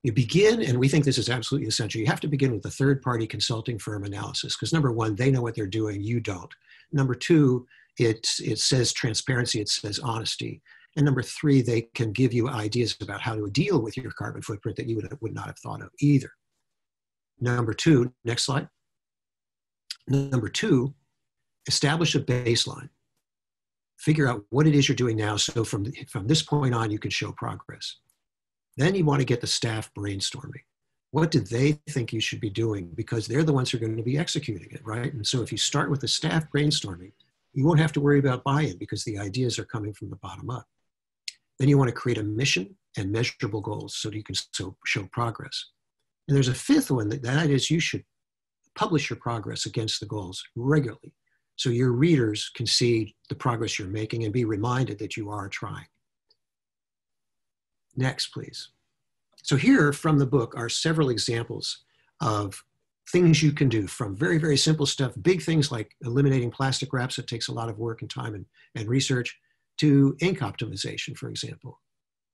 You begin, and we think this is absolutely essential. You have to begin with a third party consulting firm analysis because number one, they know what they're doing, you don't. Number two, it, it says transparency, it says honesty. And number three, they can give you ideas about how to deal with your carbon footprint that you would, would not have thought of either. Number two, next slide. Number two, establish a baseline. Figure out what it is you're doing now. So from, from this point on, you can show progress. Then you want to get the staff brainstorming. What do they think you should be doing? Because they're the ones who are going to be executing it, right? And so if you start with the staff brainstorming, you won't have to worry about buy-in because the ideas are coming from the bottom up. Then you want to create a mission and measurable goals so that you can so show progress. And there's a fifth one that, that is you should publish your progress against the goals regularly so your readers can see the progress you're making and be reminded that you are trying. Next, please. So here from the book are several examples of things you can do from very, very simple stuff, big things like eliminating plastic wraps that takes a lot of work and time and, and research, to ink optimization, for example,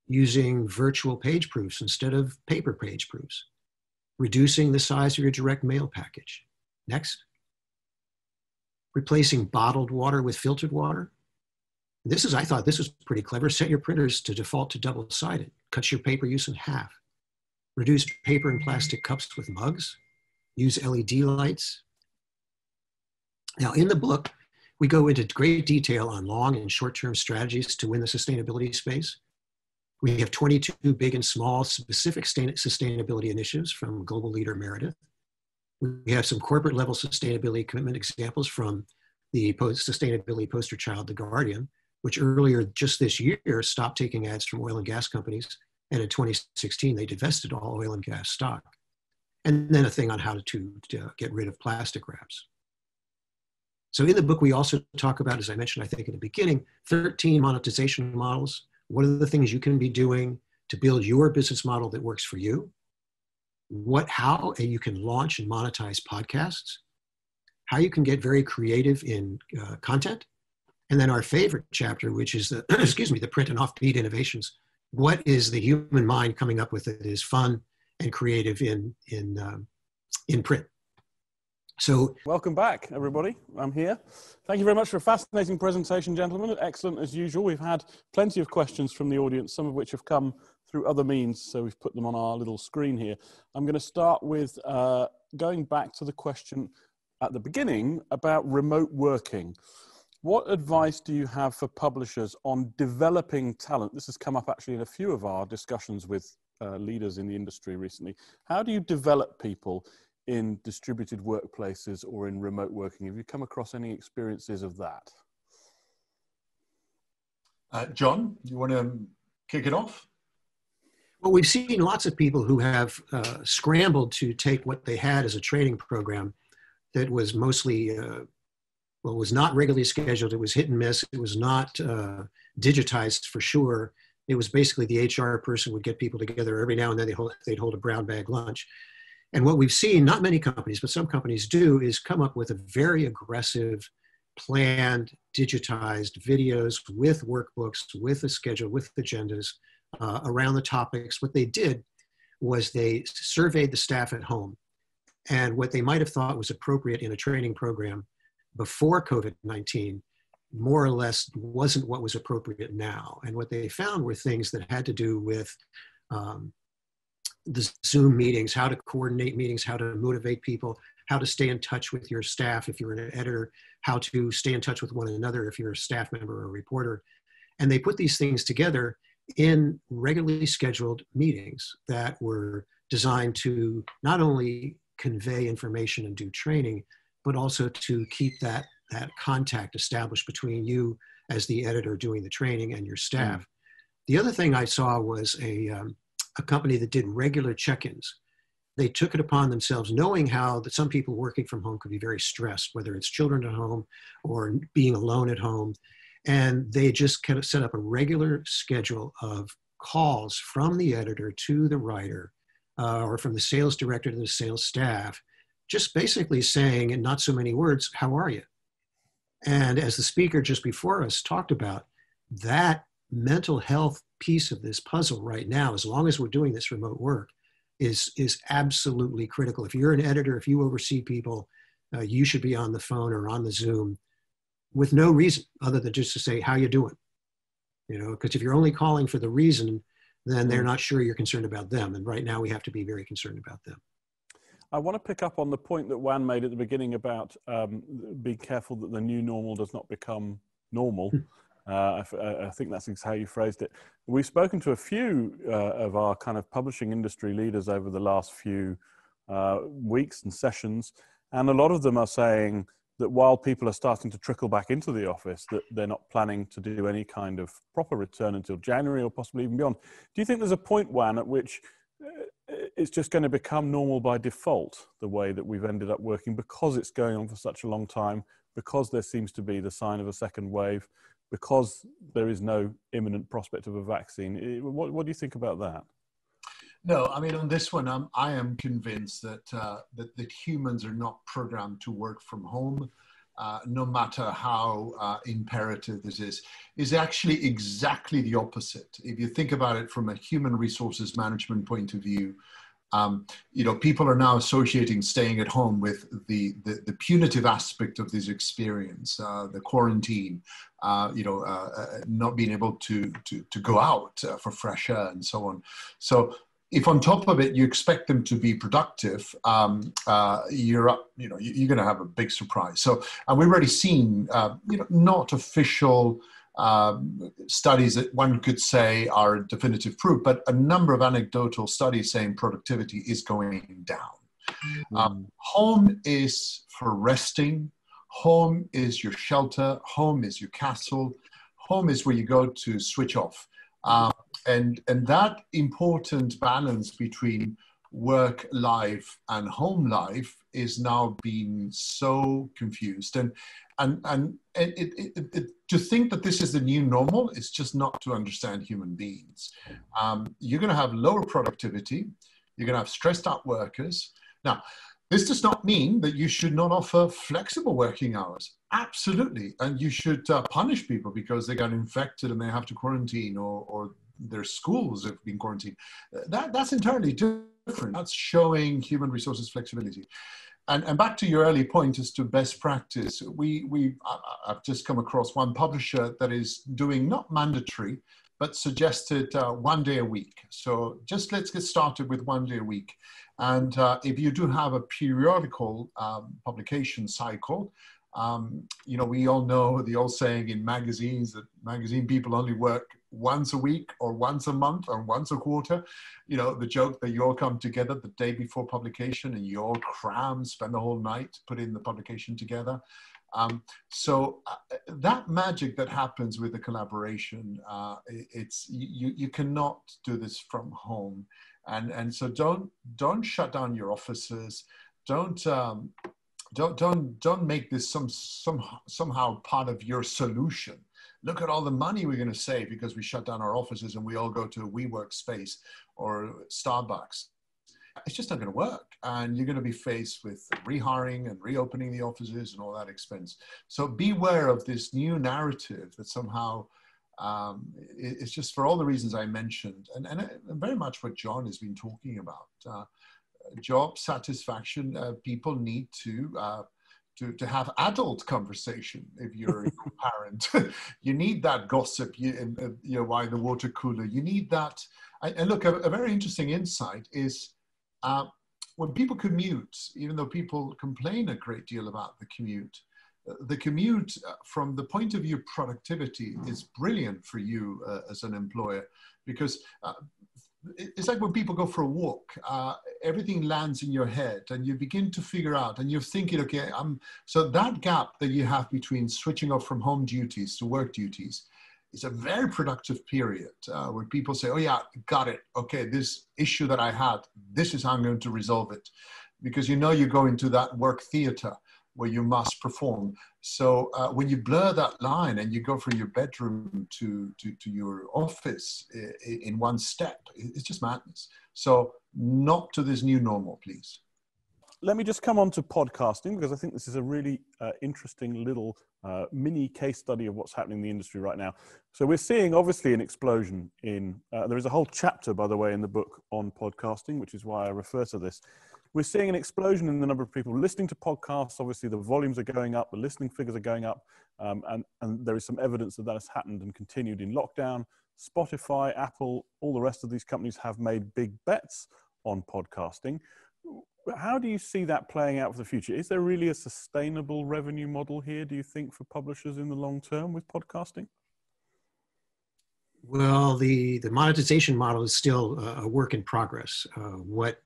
using virtual page proofs instead of paper page proofs, reducing the size of your direct mail package. Next. Replacing bottled water with filtered water. This is, I thought this was pretty clever. Set your printers to default to double-sided. Cut your paper use in half. Reduce paper and plastic cups with mugs. Use LED lights. Now in the book, we go into great detail on long and short-term strategies to win the sustainability space. We have 22 big and small specific sustainability initiatives from global leader Meredith. We have some corporate level sustainability commitment examples from the post sustainability poster child, The Guardian, which earlier just this year stopped taking ads from oil and gas companies. And in 2016, they divested all oil and gas stock. And then a thing on how to, to get rid of plastic wraps. So in the book, we also talk about, as I mentioned, I think in the beginning, 13 monetization models. What are the things you can be doing to build your business model that works for you? What, how you can launch and monetize podcasts, how you can get very creative in uh, content, and then our favorite chapter, which is the, [clears throat] excuse me, the print and offbeat innovations. What is the human mind coming up with that is fun and creative in, in, um, in print? So, welcome back, everybody. I'm here. Thank you very much for a fascinating presentation, gentlemen. Excellent as usual. We've had plenty of questions from the audience, some of which have come through other means, so we've put them on our little screen here. I'm going to start with uh, going back to the question at the beginning about remote working. What advice do you have for publishers on developing talent? This has come up actually in a few of our discussions with uh, leaders in the industry recently. How do you develop people in distributed workplaces or in remote working? Have you come across any experiences of that? Uh, John, you want to kick it off? Well, we've seen lots of people who have uh, scrambled to take what they had as a training program that was mostly, uh, well, was not regularly scheduled. It was hit and miss. It was not uh, digitized for sure. It was basically the HR person would get people together every now and then. They hold, they'd hold a brown bag lunch and what we've seen, not many companies, but some companies do, is come up with a very aggressive, planned, digitized videos with workbooks, with a schedule, with agendas uh, around the topics. What they did was they surveyed the staff at home. And what they might have thought was appropriate in a training program before COVID 19 more or less wasn't what was appropriate now. And what they found were things that had to do with um, the Zoom meetings, how to coordinate meetings, how to motivate people, how to stay in touch with your staff if you're an editor, how to stay in touch with one another if you're a staff member or a reporter. And they put these things together in regularly scheduled meetings that were designed to not only convey information and do training, but also to keep that, that contact established between you as the editor doing the training and your staff. Mm. The other thing I saw was a, um, a company that did regular check-ins. They took it upon themselves, knowing how that some people working from home could be very stressed, whether it's children at home or being alone at home. And they just kind of set up a regular schedule of calls from the editor to the writer uh, or from the sales director to the sales staff, just basically saying in not so many words, How are you? And as the speaker just before us talked about, that mental health piece of this puzzle right now, as long as we're doing this remote work, is is absolutely critical. If you're an editor, if you oversee people, uh, you should be on the phone or on the Zoom with no reason other than just to say how you doing. You know, because if you're only calling for the reason, then they're mm. not sure you're concerned about them. And right now, we have to be very concerned about them. I want to pick up on the point that Juan made at the beginning about um, be careful that the new normal does not become normal. Uh, I, I, think that's how you phrased it. We've spoken to a few uh, of our kind of publishing industry leaders over the last few uh, weeks and sessions, and a lot of them are saying that while people are starting to trickle back into the office, that they're not planning to do any kind of proper return until January or possibly even beyond. Do you think there's a point, Juan, at which uh, it's just going to become normal by default the way that we've ended up working because it's going on for such a long time, because there seems to be the sign of a second wave, because there is no imminent prospect of a vaccine. What, what do you think about that? No, I mean on this one, I'm, I am convinced that uh, that that humans are not programmed to work from home, uh, no matter how uh, imperative this is. Is actually exactly the opposite. If you think about it from a human resources management point of view, um, you know, people are now associating staying at home with the, the, the punitive aspect of this experience, uh, the quarantine, uh, you know, uh, uh not being able to, to, to go out uh, for fresh air and so on. So if on top of it you expect them to be productive, um, uh, you're up, you know, you're going to have a big surprise. So, and we've already seen, you know, not official um, studies that one could say are definitive proof, but a number of anecdotal studies saying productivity is going down. Mm-hmm. Um, home is for resting. Home is your shelter. Home is your castle. Home is where you go to switch off. Um, and, and that important balance between work life and home life is now being so confused. And and and it, it, it, it, to think that this is the new normal is just not to understand human beings. Um, you're going to have lower productivity you're going to have stressed out workers. Now this does not mean that you should not offer flexible working hours. Absolutely. And you should uh, punish people because they got infected and they have to quarantine or, or their schools have been quarantined. That, that's entirely different that's showing human resources flexibility and, and back to your early point as to best practice, we, we, I've just come across one publisher that is doing not mandatory, but suggested uh, one day a week. So just let's get started with one day a week. And uh, if you do have a periodical um, publication cycle, um, you know, we all know the old saying in magazines that magazine people only work once a week or once a month or once a quarter. You know, the joke that you all come together the day before publication and you all cram, spend the whole night putting the publication together. Um, so uh, that magic that happens with the collaboration, uh, it's you, you cannot do this from home. And, and so don't, don't shut down your offices. Don't, um, don't, don't, don't make this some, some, somehow part of your solution look at all the money we're going to save because we shut down our offices and we all go to a WeWork space or Starbucks. It's just not going to work. And you're going to be faced with rehiring and reopening the offices and all that expense. So beware of this new narrative that somehow um, it's just for all the reasons I mentioned, and, and, very much what John has been talking about. Uh, job satisfaction, uh, people need to uh, to, to have adult conversation if you're a [laughs] parent. [laughs] you need that gossip, you, uh, you know, why the water cooler. You need that. And look, a, a very interesting insight is uh, when people commute, even though people complain a great deal about the commute, uh, the commute uh, from the point of view productivity is brilliant for you uh, as an employer because uh, it's like when people go for a walk uh, everything lands in your head and you begin to figure out and you're thinking okay i'm so that gap that you have between switching off from home duties to work duties is a very productive period uh, where people say oh yeah got it. Okay this issue that i had this is how i'm going to resolve it. Because you know you go into that work theater where you must perform. So uh, when you blur that line and you go from your bedroom to, to, to your office in, one step, it's just madness. So not to this new normal, please. let me just come on to podcasting because I think this is a really uh, interesting little uh, mini case study of what's happening in the industry right now. So we're seeing obviously an explosion in. Uh, there is a whole chapter, by the way, in the book on podcasting, which is why I refer to this. We're seeing an explosion in the number of people listening to podcasts. Obviously, the volumes are going up, the listening figures are going up, um, and, and there is some evidence that that has happened and continued in lockdown. Spotify, Apple, all the rest of these companies have made big bets on podcasting. How do you see that playing out for the future? Is there really a sustainable revenue model here, do you think, for publishers in the long term with podcasting? Well, the, the monetization model is still a work in progress. Uh, what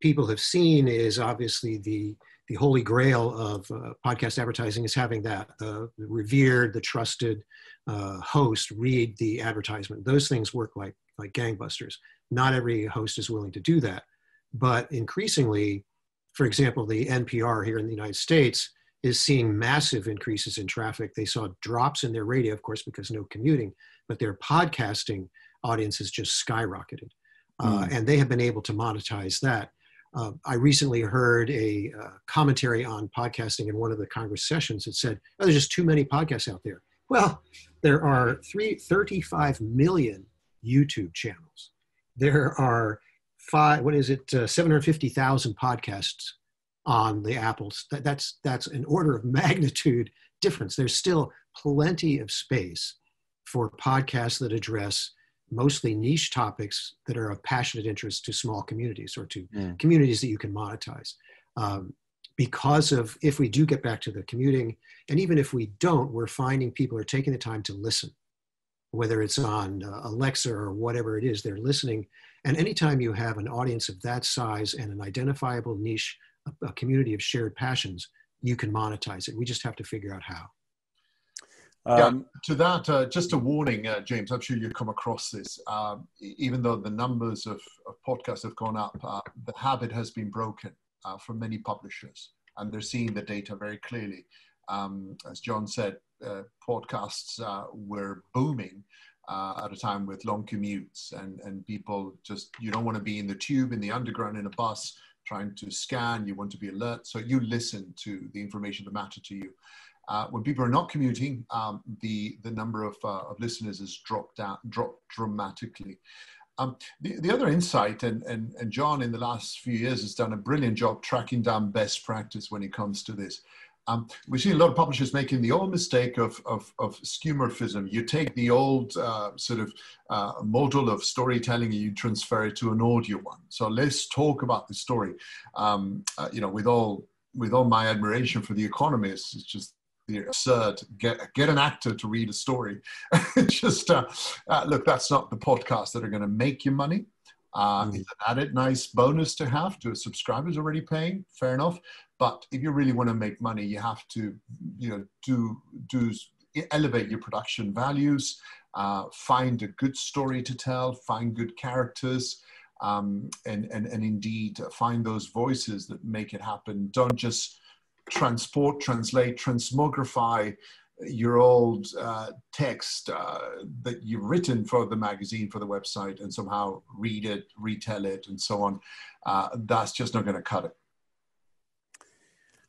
people have seen is obviously the, the holy grail of uh, podcast advertising is having that the, the revered, the trusted uh, host read the advertisement. Those things work like, like gangbusters. Not every host is willing to do that. But increasingly, for example, the NPR here in the United States is seeing massive increases in traffic. They saw drops in their radio, of course, because no commuting, but their podcasting audience has just skyrocketed. Uh, hmm. and they have been able to monetize that. Uh, I recently heard a uh, commentary on podcasting in one of the Congress sessions that said, oh, there's just too many podcasts out there. Well, there are three, 35 million YouTube channels. There are five, what is it, uh, 750,000 podcasts on the Apples. That, that's, that's an order of [laughs] magnitude difference. There's still plenty of space for podcasts that address mostly niche topics that are of passionate interest to small communities or to mm. communities that you can monetize. Um, because of if we do get back to the commuting, and even if we don't, we're finding people are taking the time to listen, whether it's on uh, Alexa or whatever it is, they're listening and anytime you have an audience of that size and an identifiable niche, a, a community of shared passions, you can monetize it. We just have to figure out how. Um, yeah, to that, uh, just a warning, uh, James, I'm sure you've come across this. Um, even though the numbers of, of podcasts have gone up, uh, the habit has been broken uh, for many publishers, and they're seeing the data very clearly. Um, as John said, uh, podcasts uh, were booming uh, at a time with long commutes and, and people just, you don't want to be in the tube, in the underground, in a bus, trying to scan, you want to be alert. So you listen to the information that matter to you. Uh, when people are not commuting, um, the, the number of, uh, of listeners has dropped, down, dropped dramatically. Um, the, the other insight, and, and, and John in the last few years has done a brilliant job tracking down best practice when it comes to this. Um, we see a lot of publishers making the old mistake of, of, of skeuomorphism. You take the old uh, sort of uh, model of storytelling and you transfer it to an audio one. So let's talk about the story. Um, uh, you know, with all with all my admiration for the economists, it's just the absurd get get an actor to read a story. [laughs] just uh, uh, look, that's not the podcast that are going to make you money. Uh, mm. It's an added nice bonus to have to a subscribers already paying. Fair enough. But if you really want to make money, you have to, you know, do do elevate your production values, uh, find a good story to tell, find good characters, um, and, and, and indeed find those voices that make it happen. Don't just transport, translate, transmogrify your old uh, text uh, that you've written for the magazine, for the website, and somehow read it, retell it, and so on. Uh, that's just not going to cut it.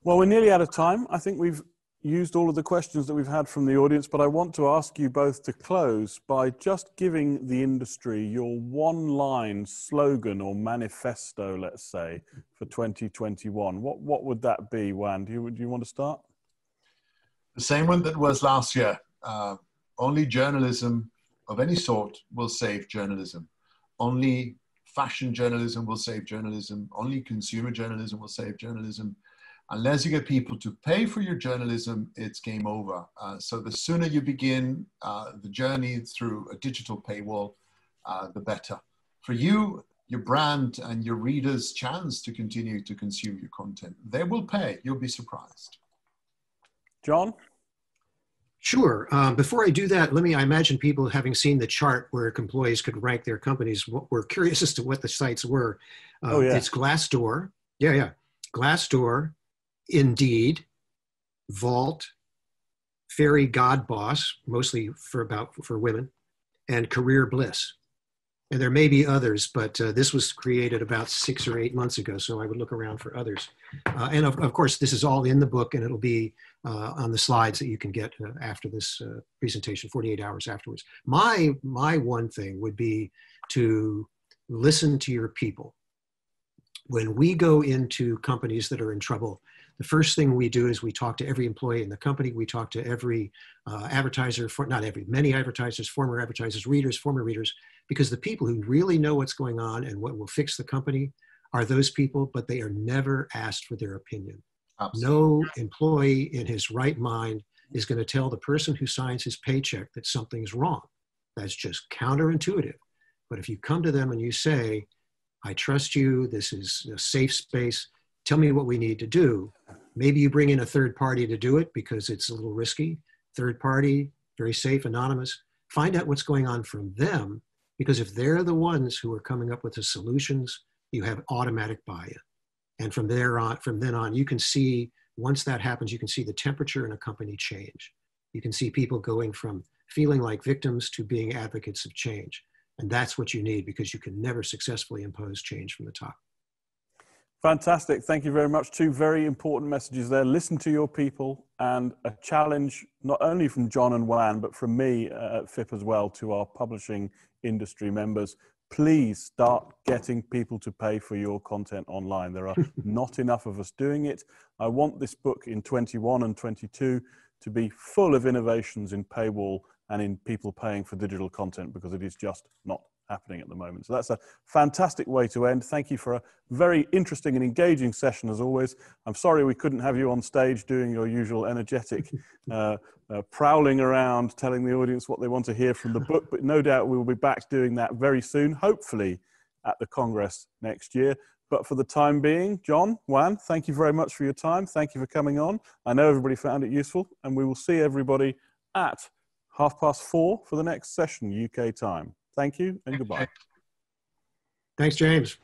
Well, we're nearly out of time. I think we've used all of the questions that we've had from the audience, but I want to ask you both to close by just giving the industry your one line slogan or manifesto, let's say, for 2021. What, what would that be, Juan? Do you, do you want to start? The same one that was last year. Uh, only journalism of any sort will save journalism. Only fashion journalism will save journalism. Only consumer journalism will save journalism unless you get people to pay for your journalism, it's game over. Uh, so the sooner you begin uh, the journey through a digital paywall, uh, the better. For you, your brand and your readers' chance to continue to consume your content. They will pay. You'll be surprised. John? Sure. Um, before I do that, let me, I imagine people having seen the chart where employees could rank their companies were curious as to what the sites were. Uh, oh, yeah. It's Glassdoor. Yeah, yeah. Glassdoor, Indeed, Vault, Fairygodboss, mostly for about for women, and CareerBliss. And there may be others, but uh, this was created about six or eight months ago, so I would look around for others. Uh, and of, of, course, this is all in the book, and it'll be uh, on the slides that you can get uh, after this uh, presentation, 48 hours afterwards. My, my one thing would be to listen to your people. When we go into companies that are in trouble, the first thing we do is we talk to every employee in the company. We talk to every uh, advertiser, for, not every, many advertisers, former advertisers, readers, former readers, because the people who really know what's going on and what will fix the company are those people, but they are never asked for their opinion. Absolutely. No employee in his right mind is going to tell the person who signs his paycheck that something's wrong. That's just counterintuitive. But if you come to them and you say, I trust you, this is a safe space, tell me what we need to do. Maybe you bring in a third party to do it because it's a little risky. Third party, very safe, anonymous. Find out what's going on from them because if they're the ones who are coming up with the solutions, you have automatic buy-in. And from there on, from then on, you can see once that happens, you can see the temperature in a company change. You can see people going from feeling like victims to being advocates of change. And that's what you need because you can never successfully impose change from the top. Fantastic. Thank you very much. Two very important messages there. Listen to your people and a challenge not only from John and Juan, but from me uh, at FIPP as well to our publishing industry members. Please start getting people to pay for your content online. There are [laughs] not enough of us doing it. I want this book in 21 and 22 to be full of innovations in paywall and in people paying for digital content because it is just not happening at the moment. So that's a fantastic way to end. Thank you for a very interesting and engaging session as always. I'm sorry we couldn't have you on stage doing your usual energetic [laughs] uh, uh, prowling around telling the audience what they want to hear from the book, but no doubt we will be back doing that very soon, hopefully at the Congress next year. But for the time being, John, Juan, thank you very much for your time. Thank you for coming on. I know everybody found it useful, and we will see everybody at half past four for the next session, UK time. Thank you and goodbye. Thanks, James.